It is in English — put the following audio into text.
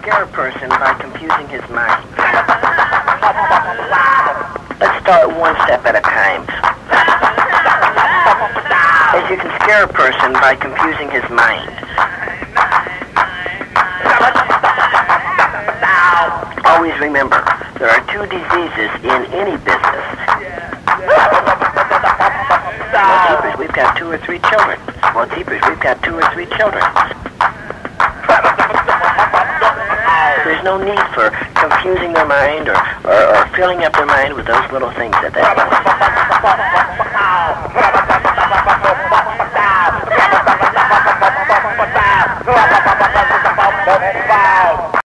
scare a person by confusing his mind. Let's start one step at a time. As you can scare a person by confusing his mind. Always remember, there are two diseases in any business. Well, jeepers, we've got two or three children. Well, jeepers, we've got two or three children. There's no need for confusing their mind or, or, or filling up their mind with those little things that they...